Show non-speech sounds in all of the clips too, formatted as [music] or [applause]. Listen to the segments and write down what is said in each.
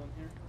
one here?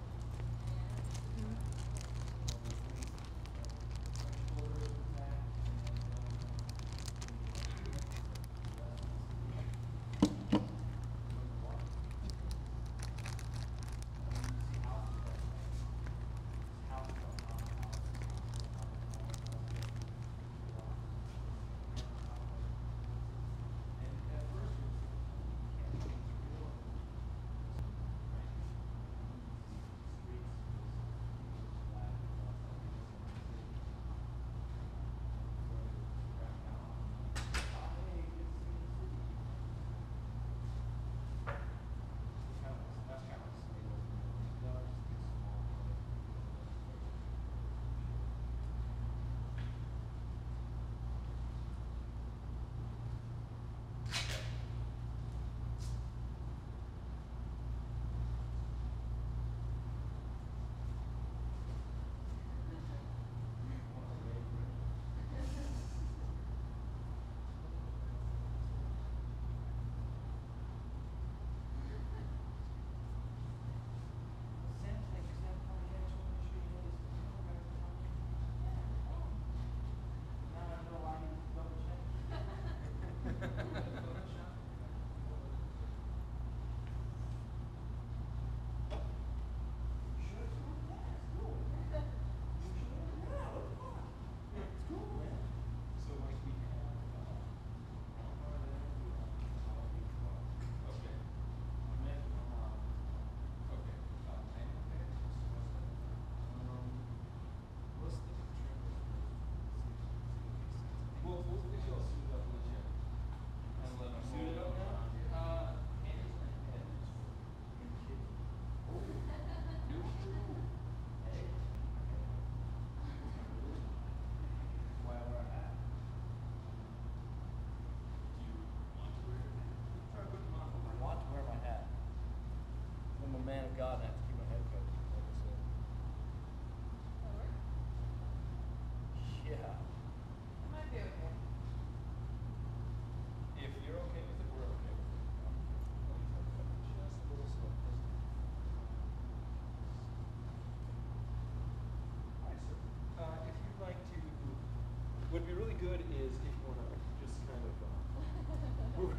Good is if you wanna just kind of, uh, move,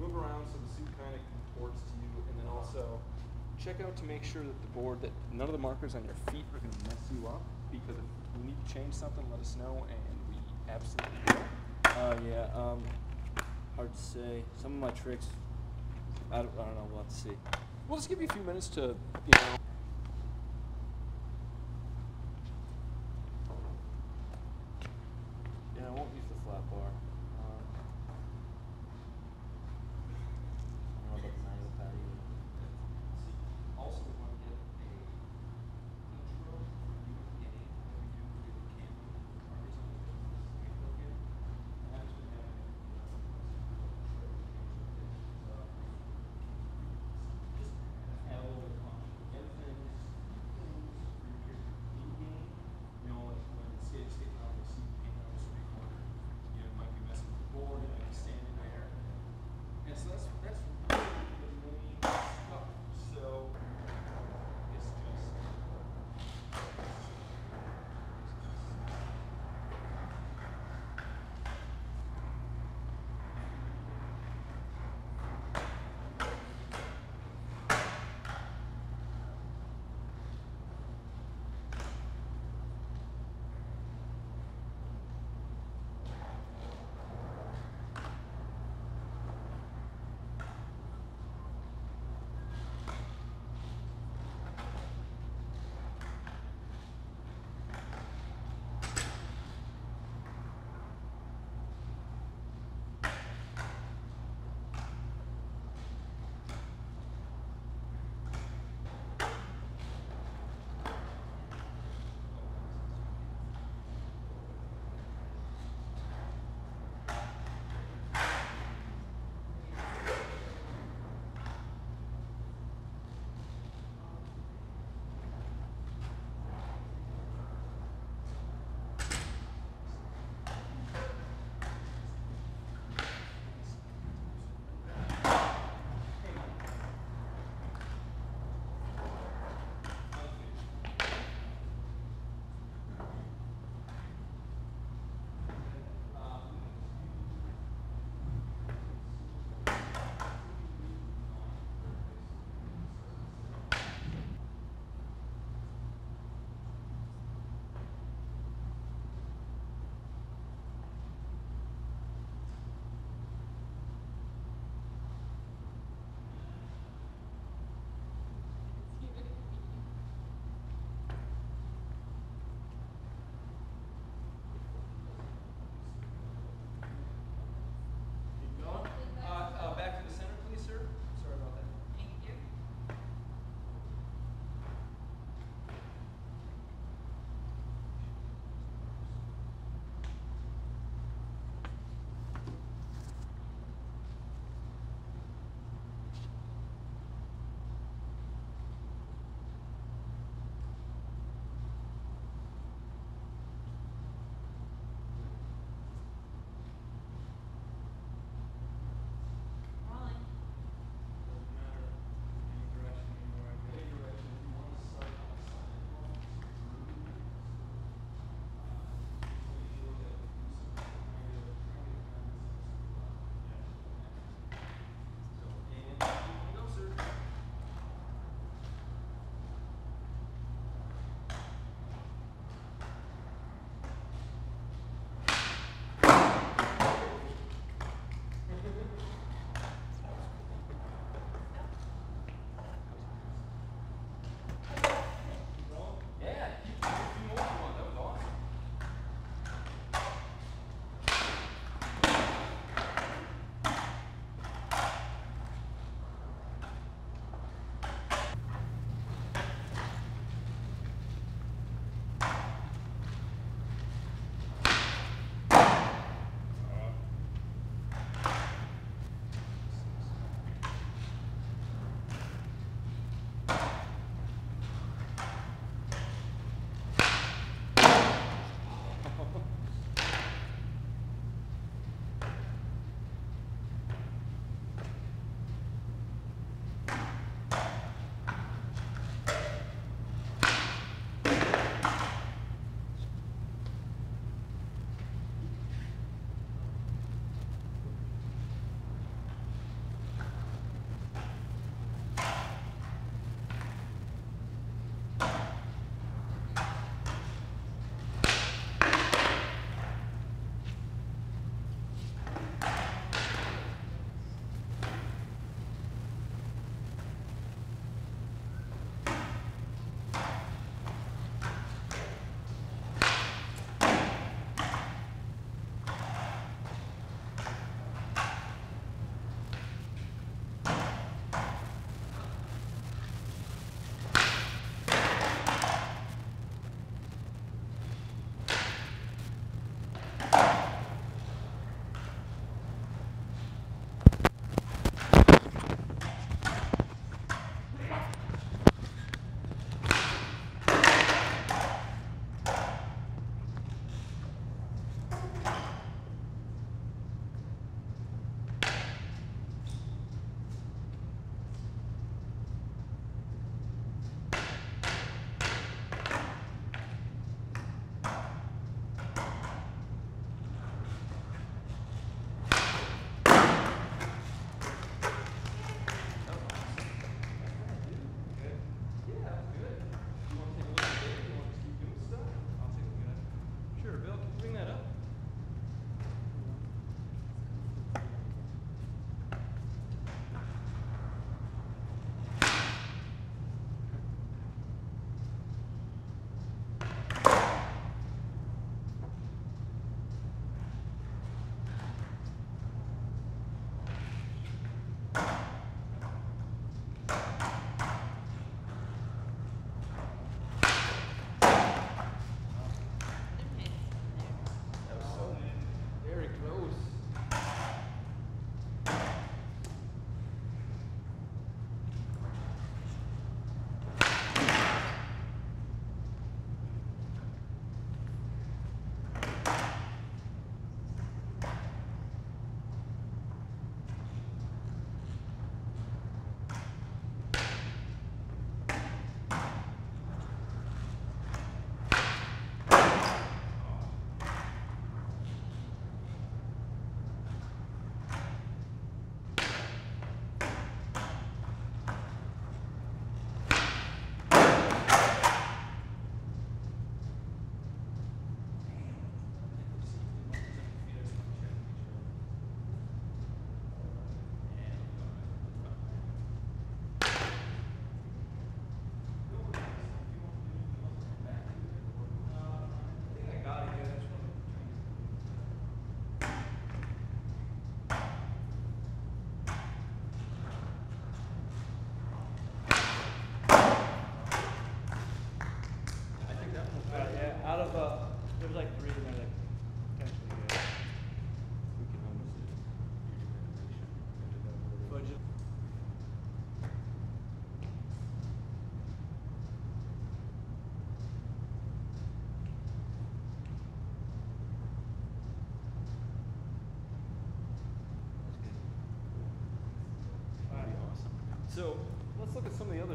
move around so the suit kind of comports to you, and then also check out to make sure that the board, that none of the markers on your feet are gonna mess you up, because if we need to change something, let us know, and we absolutely will. Uh, yeah, um, hard to say. Some of my tricks, I don't, I don't know, we'll have to see. We'll just give you a few minutes to, you know.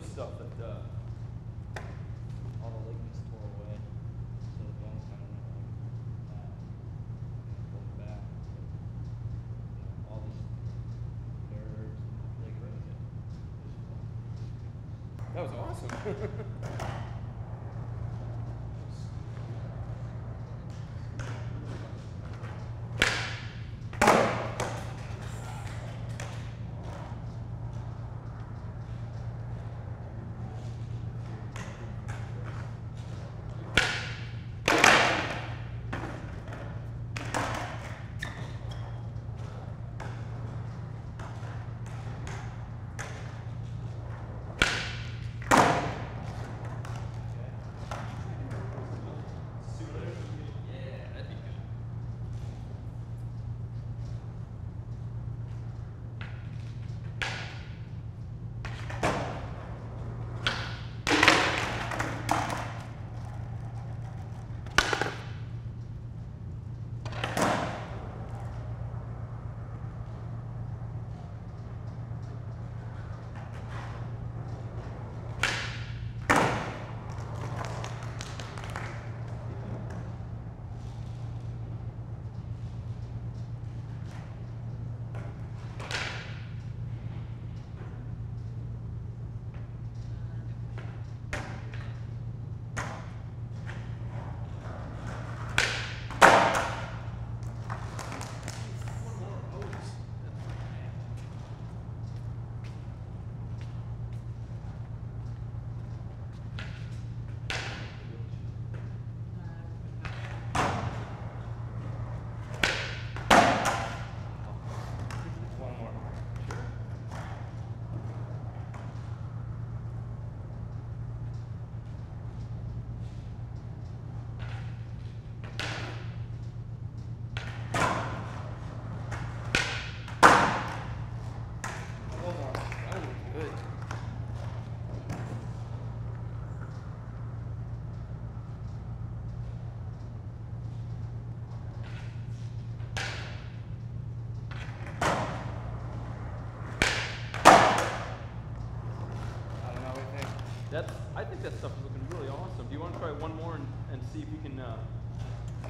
Stuff that, uh, All the ligaments tore away, so the bones kind of went like that, and back. But, you know, all this nerves, right that was awesome. [laughs] that stuff is looking really awesome. Do you want to try one more and, and see if you can uh,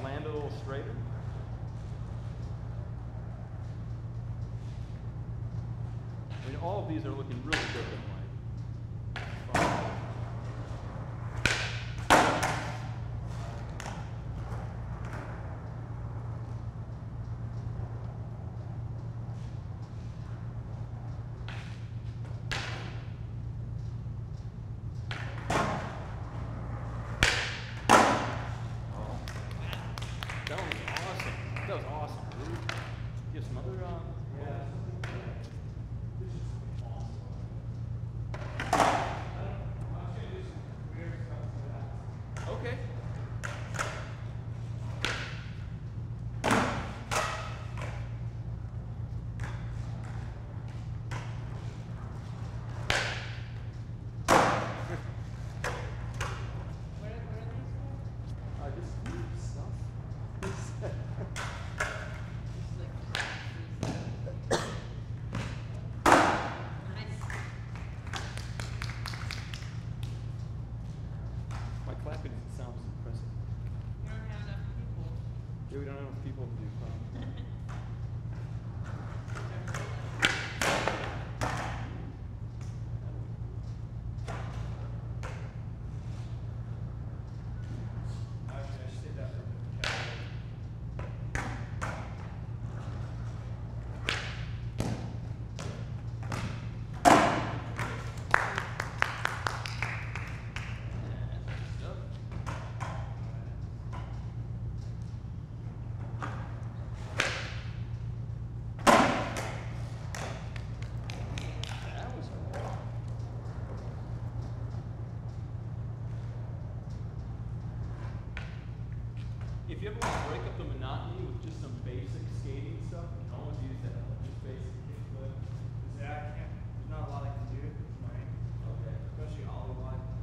land a little straighter? I mean, all of these are looking really good. Like, that one was awesome. That was awesome, dude. You have some other, uh, Okay. What are, what are these Uh, just weird stuff. for? Just like freeze Nice. My clapping doesn't sound as impressive. You don't have enough people. Yeah, we don't have enough people do clapping. That was If you ever want to break up the monotony with just some basic skating stuff, you can always use that. Just basic kickflip. Zach, can't, there's not a lot I can do tonight, Okay. especially ollie line. Okay.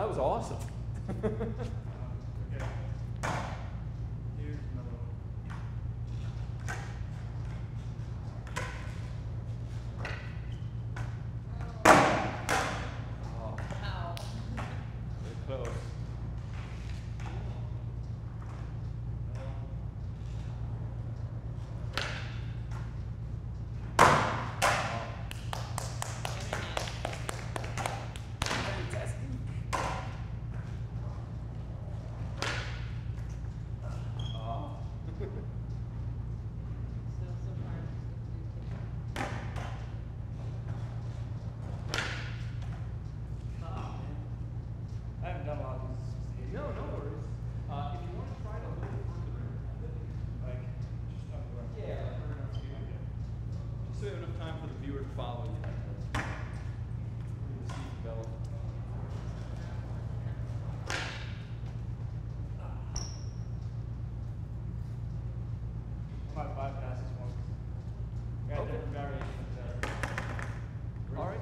that was awesome. [laughs] All right.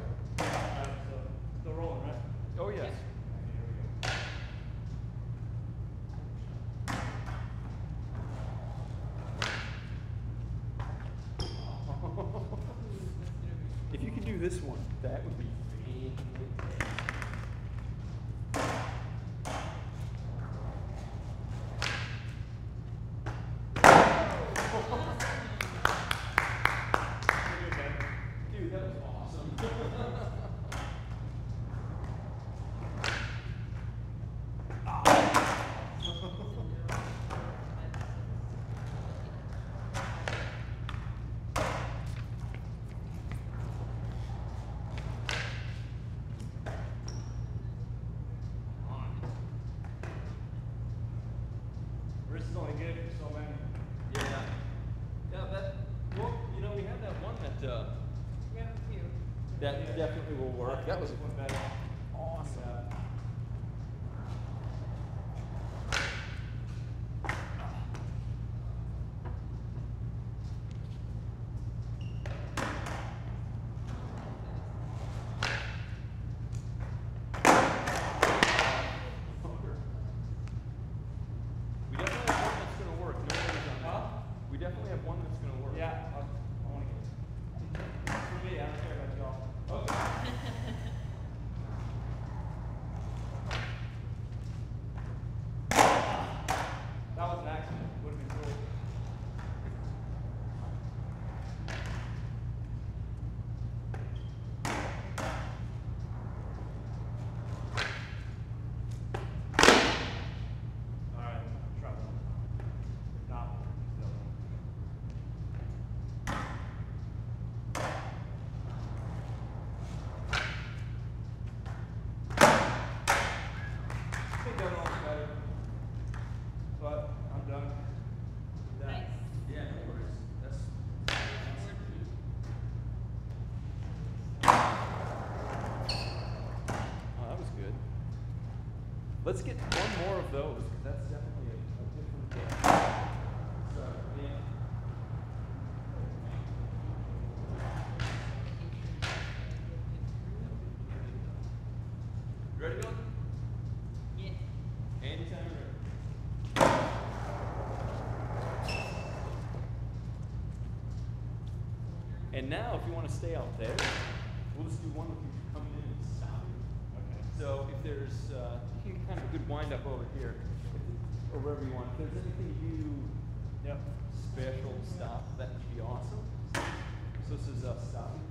Rolling, right? Oh yes. if you could do this one, that would be that definitely will work. That was Let's get one more of those, because that's definitely a, a different game. so, yeah. Ready, Bill? Yeah. Anytime ready. And now, if you want to stay out there, we'll just do one with you coming in and stopping. Okay. So if there's... Uh, can kind of good wind up over here, or wherever you want. If there's anything you yep. special stop, that would be awesome. So this is a stopping.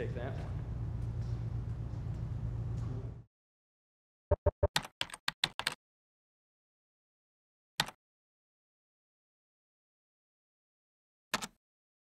Take that one.